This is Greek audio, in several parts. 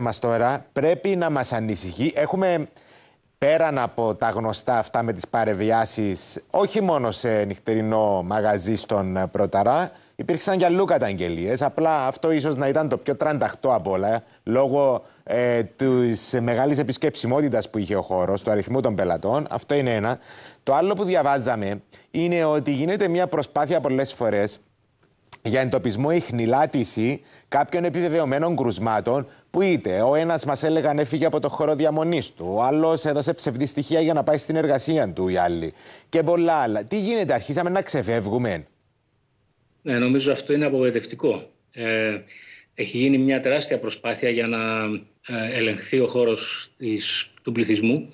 μας τώρα πρέπει να μας ανησυχεί. Έχουμε πέραν από τα γνωστά αυτά με τις παρεβιάσεις, όχι μόνο σε νυχτερινό μαγαζί στον Πρωταρά, υπήρξαν και αλλού καταγγελίες. Απλά αυτό ίσως να ήταν το πιο τρανταχτό από όλα, λόγω ε, της μεγάλης επισκεψιμότητας που είχε ο χώρος, του αριθμού των πελατών. Αυτό είναι ένα. Το άλλο που διαβάζαμε είναι ότι γίνεται μια προσπάθεια πολλές φορές για εντοπισμό ή χνηλάτιση κάποιων επιβεβαιωμένων κρουσμάτων που είτε ο ένας μας έλεγαν έφυγε από το χώρο διαμονής του, ο άλλος έδωσε ψευδή στοιχεία για να πάει στην εργασία του, οι άλλοι και πολλά άλλα. Τι γίνεται, αρχίσαμε να ξεφεύγουμε. Ναι, νομίζω αυτό είναι απογοητευτικό. Ε, έχει γίνει μια τεράστια προσπάθεια για να ε, ελεγχθεί ο χώρος του πληθυσμού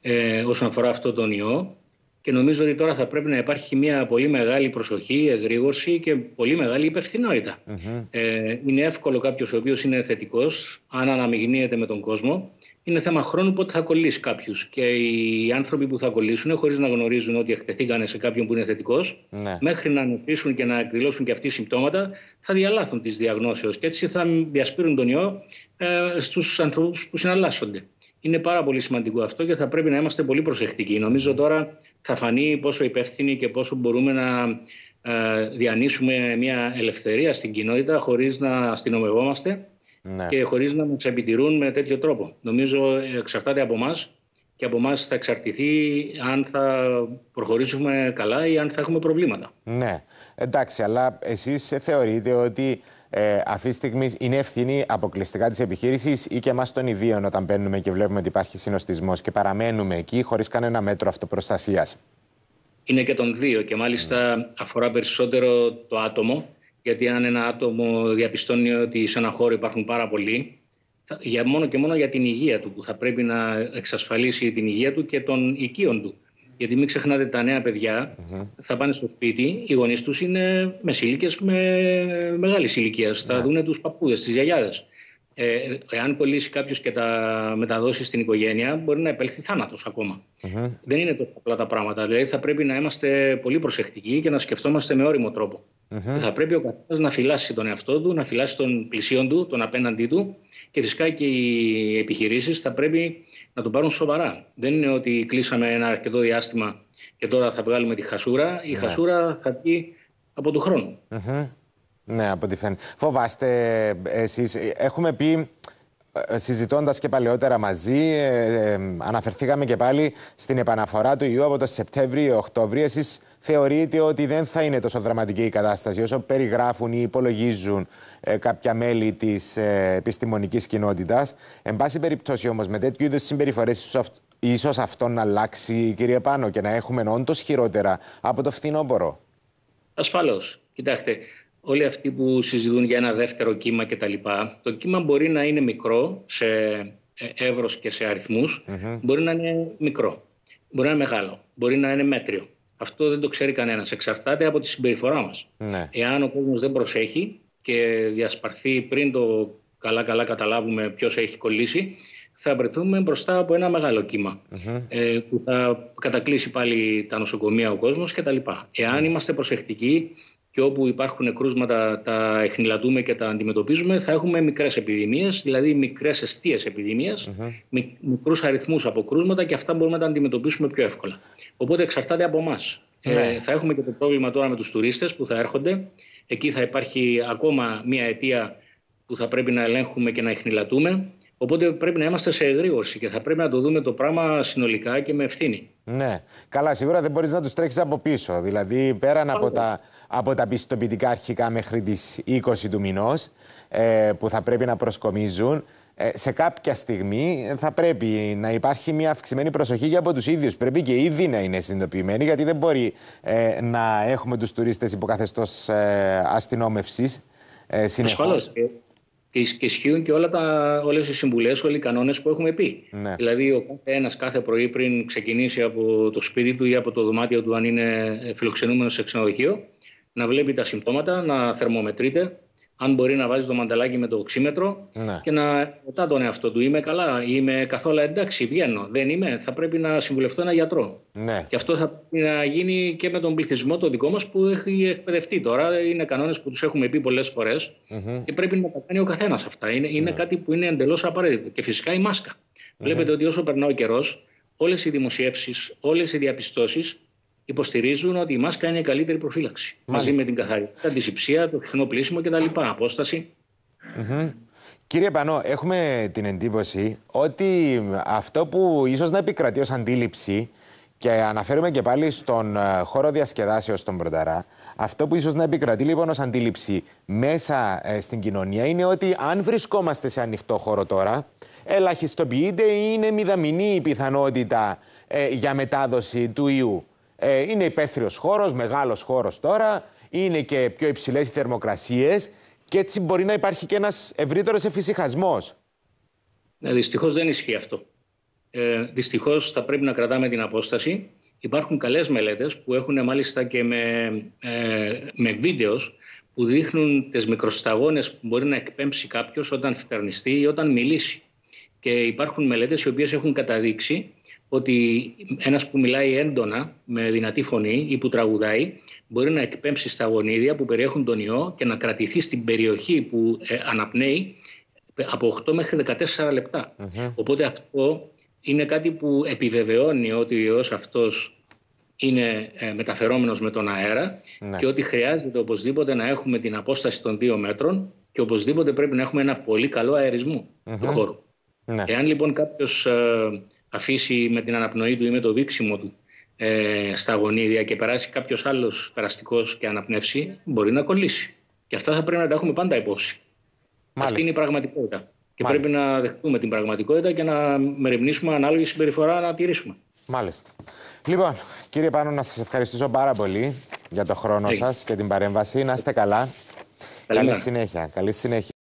ε, όσον αφορά αυτό τον ιό και νομίζω ότι τώρα θα πρέπει να υπάρχει μια πολύ μεγάλη προσοχή, εγρήγορση και πολύ μεγάλη Ε, είναι εύκολο κάποιος ο οποίος είναι θετικός, αν αναμειγνύεται με τον κόσμο, είναι θέμα χρόνου πότε θα κολλήσει κάποιου. Και οι άνθρωποι που θα κολλήσουν, χωρίς να γνωρίζουν ότι εκτεθήκανε σε κάποιον που είναι θετικός, ναι. μέχρι να νοτήσουν και να εκδηλώσουν και αυτοί συμπτώματα, θα διαλάθουν τις διαγνώσεω και έτσι θα διασπείρουν τον ιό ε, στους ανθρώπους που συναλλάσσονται. Είναι πάρα πολύ σημαντικό αυτό και θα πρέπει να είμαστε πολύ προσεκτικοί. Νομίζω τώρα θα φανεί πόσο υπεύθυνοι και πόσο μπορούμε να ε, διανύσουμε μια ελευθερία στην κοινότητα χωρίς να αστυνομευόμαστε ναι. και χωρίς να μας επιτηρούν με τέτοιο τρόπο. Νομίζω εξαρτάται από εμάς και από εμάς θα εξαρτηθεί αν θα προχωρήσουμε καλά ή αν θα έχουμε προβλήματα. Ναι, εντάξει, αλλά εσείς θεωρείτε ότι ε, αυτή τη στιγμή είναι ευθύνη αποκλειστικά της επιχείρησης ή και εμάς των ιδίων όταν μπαίνουμε και βλέπουμε ότι υπάρχει συνοστισμός και παραμένουμε εκεί χωρίς κανένα μέτρο αυτοπροστασίας. Είναι και των δύο και μάλιστα αφορά περισσότερο το άτομο. Γιατί αν ένα άτομο διαπιστώνει ότι σε ένα χώρο υπάρχουν πάρα πολλοί, για μόνο και μόνο για την υγεία του, που θα πρέπει να εξασφαλίσει την υγεία του και των οικείων του. Γιατί μην ξεχνάτε τα νέα θα πάνε στο σπίτι, οι γονείς τους είναι μεσήλικες με μεγάλης ηλικίας. Θα ναι. δουν τους παππούδες, τις γιαγιάδες. Ε, εάν κολλήσει κάποιος και τα μεταδώσει στην οικογένεια, μπορεί να επέλθει θάνατος ακόμα. Δεν είναι τόσο απλά τα πράγματα. Δηλαδή, θα πρέπει να είμαστε πολύ προσεκτικοί και να σκεφτόμαστε με όριμο τρόπο. Θα πρέπει ο καθένας να φυλάσει τον εαυτό του, να φυλάσει τον πλησίον του, τον απέναντί του και φυσικά και οι επιχειρήσεις θα πρέπει να τον πάρουν σοβαρά. Δεν είναι ότι κλείσαμε ένα αρκετό διάστημα και τώρα θα βγάλουμε τη χασούρα. Η ναι. χασούρα θα βγει από του χρόνου. Ναι, από ό,τι φαίνεται. Φοβάστε εσείς, έχουμε πει ε, συζητώντας και παλαιότερα μαζί, ε, ε, αναφερθήκαμε και πάλι στην επαναφορά του ιού από το Σεπτέμβριο-Οκτώβριο. Εσείς θεωρείτε ότι δεν θα είναι τόσο δραματική η κατάσταση όσο περιγράφουν ή υπολογίζουν κάποια μέλη της ε, επιστημονικής κοινότητας. Εν πάση περιπτώσει όμως με τέτοιου είδους συμπεριφορές ίσως αυτό να αλλάξει κύριε Πάνο και να έχουμε όντως χειρότερα από το φθινόπωρο; Ασφαλώς. Κοιτάξτε, όλοι αυτοί που συζητούν για ένα δεύτερο κύμα κτλ. Το κύμα μπορεί να είναι μικρό σε ε, εύρος και σε αριθμούς, μπορεί να είναι μικρό, μπορεί να είναι μεγάλο, μπορεί να είναι μέτριο. Αυτό δεν το ξέρει κανένας. Εξαρτάται από τη συμπεριφορά μας. Ναι. Εάν ο κόσμος δεν προσέχει και διασπαρθεί πριν το καλά-καλά καταλάβουμε ποιος έχει κολλήσει, θα βρεθούμε μπροστά από ένα μεγάλο ε, που θα κατακλείσει πάλι τα νοσοκομεία ο κόσμος κτλ. Εάν είμαστε προσεκτικοί και όπου υπάρχουν κρούσματα τα εχνηλατούμε και τα αντιμετωπίζουμε, θα έχουμε μικρές επιδημίες, δηλαδή μικρές αιστείες επιδημίε, mm-hmm. μικρούς αριθμούς από κρούσματα και αυτά μπορούμε να τα αντιμετωπίσουμε πιο εύκολα. Οπότε εξαρτάται από εμάς. Ε, ναι. θα έχουμε και το πρόβλημα τώρα με τους τουρίστες που θα έρχονται. Εκεί θα υπάρχει ακόμα μία αιτία που θα πρέπει να ελέγχουμε και να εχνηλατούμε. Οπότε πρέπει να είμαστε σε εγρήγορση και θα πρέπει να το δούμε το πράγμα συνολικά και με ευθύνη. Ναι. Καλά, σίγουρα δεν μπορείς να τους τρέξεις από πίσω. Δηλαδή, πέραν από τα, από τα πιστοποιητικά αρχικά μέχρι τις 20 του μηνός, ε, που θα πρέπει να προσκομίζουν, ε, σε κάποια στιγμή θα πρέπει να υπάρχει μια αυξημένη προσοχή και από τους ίδιους. Πρέπει και ήδη να είναι συνειδητοποιημένοι, γιατί δεν μπορεί ε, να έχουμε τους τουρίστες υποκαθεστώς ε, αστυνόμευσης. Ε, και ισχύουν και όλα τα, όλες οι συμβουλές, όλοι οι κανόνες που έχουμε πει. Ναι. Δηλαδή ο κάθε ένας κάθε πρωί πριν ξεκινήσει από το σπίτι του ή από το δωμάτιο του αν είναι φιλοξενούμενος σε ξενοδοχείο να βλέπει τα συμπτώματα, να θερμομετρείται, αν μπορεί να βάζει το μανταλάκι με το οξύμετρο Ναι. και να ρωτά τον εαυτό του: Είμαι καλά, είμαι καθόλου εντάξει, βγαίνω. Δεν είμαι, θα πρέπει να συμβουλευτώ ένα γιατρό. Ναι. Και αυτό θα πρέπει να γίνει και με τον πληθυσμό το δικό μας που έχει εκπαιδευτεί τώρα. Είναι κανόνες που τους έχουμε πει πολλές φορές και πρέπει να τα κάνει ο καθένας αυτά. Είναι, είναι κάτι που είναι εντελώς απαραίτητο. Και φυσικά η μάσκα. Βλέπετε ότι όσο περνά ο καιρός, όλες οι δημοσιεύσεις, όλες οι διαπιστώσεις υποστηρίζουν ότι η μάσκα είναι η καλύτερη προφύλαξη. Μαζί με την καθαρότητα, τη υψία, το συχνό πλήσιμο κτλ. Απόσταση. Μμμ. Κύριε Πανό, έχουμε την εντύπωση ότι αυτό που ίσως να επικρατεί ως αντίληψη και αναφέρουμε και πάλι στον ε, χώρο διασκεδάσεως στον Πρωταρά, αυτό που ίσως να επικρατεί λοιπόν ως αντίληψη μέσα ε, στην κοινωνία είναι ότι αν βρισκόμαστε σε ανοιχτό χώρο τώρα, ελαχιστοποιείται ή είναι μηδαμινή η πιθανότητα ε, για μετάδοση του ιού. Ε, είναι υπαίθριος χώρος, μεγάλος χώρος τώρα, είναι και πιο υψηλές οι θερμοκρασίες και έτσι μπορεί να υπάρχει και ένας ευρύτερος εφησυχασμός. Ναι, δυστυχώς δεν ισχύει αυτό. Ε, Δυστυχώς θα πρέπει να κρατάμε την απόσταση. Υπάρχουν καλές μελέτες που έχουν μάλιστα και με, ε, με βίντεος που δείχνουν τις μικροσταγόνες που μπορεί να εκπέμψει κάποιος όταν φτερνιστεί ή όταν μιλήσει. Και υπάρχουν μελέτες οι οποίες έχουν καταδείξει ότι ένας που μιλάει έντονα με δυνατή φωνή ή που τραγουδάει μπορεί να εκπέμψει στα γονίδια που περιέχουν τον ιό και να κρατηθεί στην περιοχή που ε, αναπνέει από 8 μέχρι 14 λεπτα Οπότε αυτό είναι κάτι που επιβεβαιώνει ότι ο ιός αυτός είναι ε, μεταφερόμενος με τον αέρα Ναι. και ότι χρειάζεται οπωσδήποτε να έχουμε την απόσταση των δύο μέτρων και οπωσδήποτε πρέπει να έχουμε ένα πολύ καλό αερισμό του χώρου. Ναι. Εάν λοιπόν κάποιος ε, αφήσει με την αναπνοή του ή με το δείξιμο του ε, στα γονίδια και περάσει κάποιος άλλος περαστικός και αναπνεύσει, μπορεί να κολλήσει. Και αυτά θα πρέπει να τα έχουμε πάντα υπόψη. Αυτή είναι η πραγματικότητα. Και Μάλιστα. πρέπει να δεχτούμε την πραγματικότητα και να μεριμνήσουμε ανάλογη συμπεριφορά να τηρήσουμε. Μάλιστα. Λοιπόν, κύριε Πάνο, να σας ευχαριστήσω πάρα πολύ για το χρόνο Έγινε. σας και την παρέμβαση. Να είστε καλά. Καλή Καλημέρα. συνέχεια. Καλή συνέχεια.